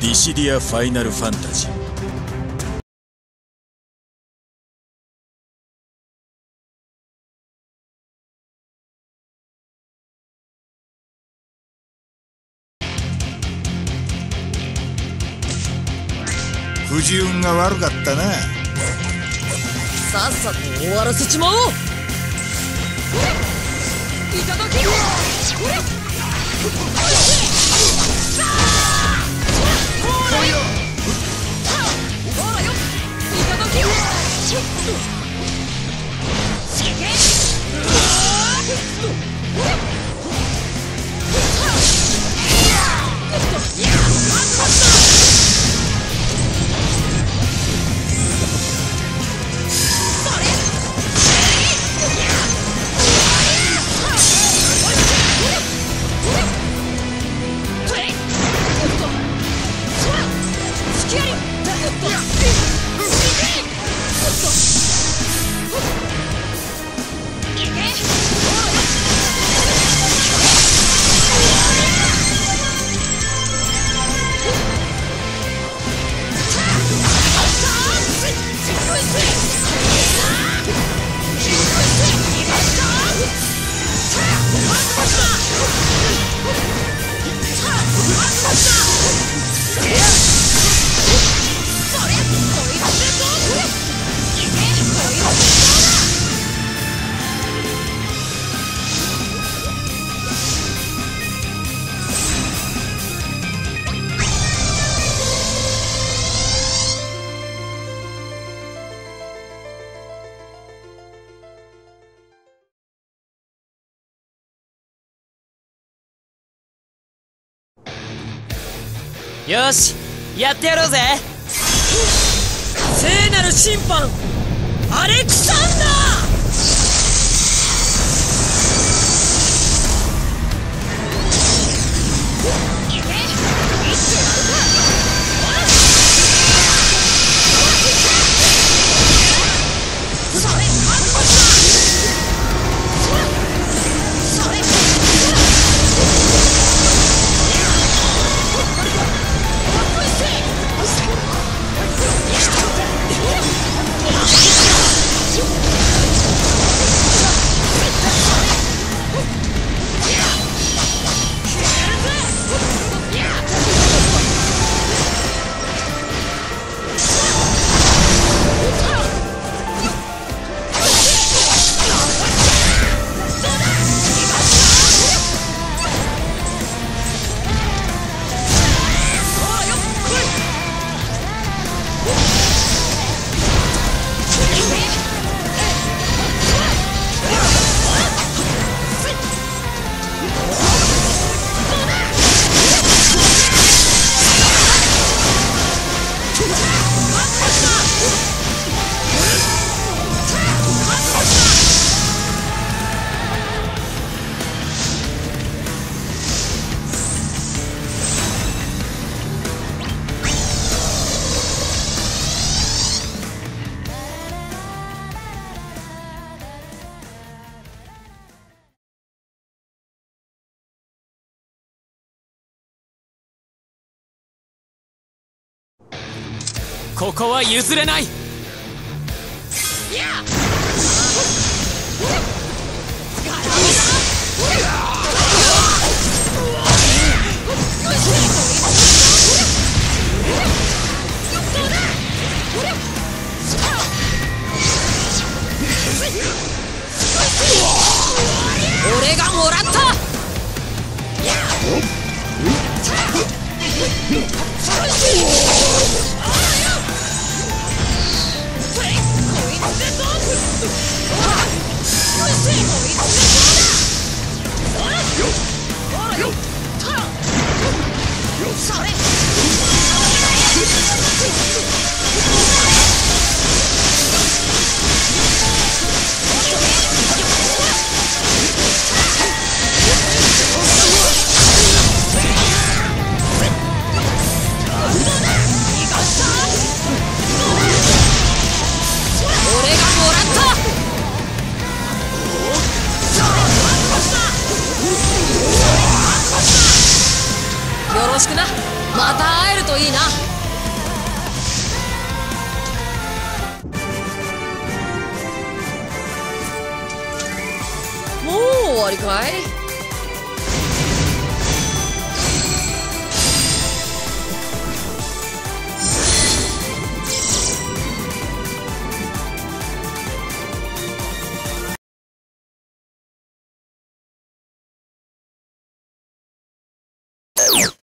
ディシディア・ファイナル・ファンタジー。不自運が悪かったな。さっさと終わらせちまおう。いただきよしやってやろうぜ。聖なる審判アレクサンダー！ここは譲れない。俺がもらった。しくな。また会えるるといいな。もう終わりかい？